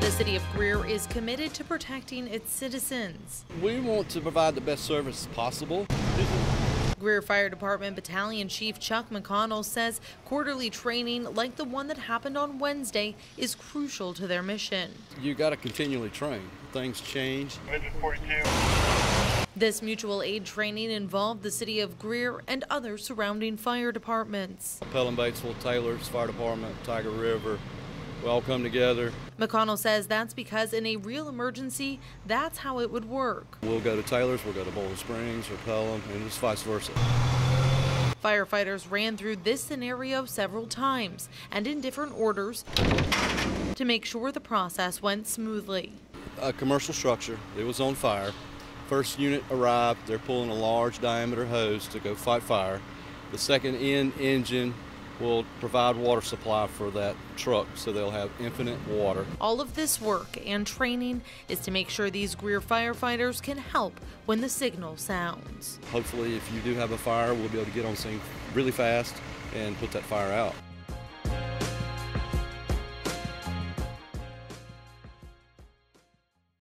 The city of Greer is committed to protecting its citizens. We want to provide the best service possible. Greer Fire Department Battalion Chief Chuck McConnell says quarterly training like the one that happened on Wednesday is crucial to their mission. You got to continually train. Things change. This mutual aid training involved the city of Greer and other surrounding fire departments. Pelham Batesville, Taylor's Fire Department, Tiger River, we all come together. McConnell says that's because in a real emergency, that's how it would work. We'll go to Taylor's, we'll go to Boiling Springs or Pelham, and just vice versa. Firefighters ran through this scenario several times and in different orders to make sure the process went smoothly. A commercial structure, it was on fire. First unit arrived, they're pulling a large diameter hose to go fight fire. The second in engine will provide water supply for that truck so they'll have infinite water. All of this work and training is to make sure these Greer firefighters can help when the signal sounds. Hopefully, if you do have a fire, we'll be able to get on scene really fast and put that fire out.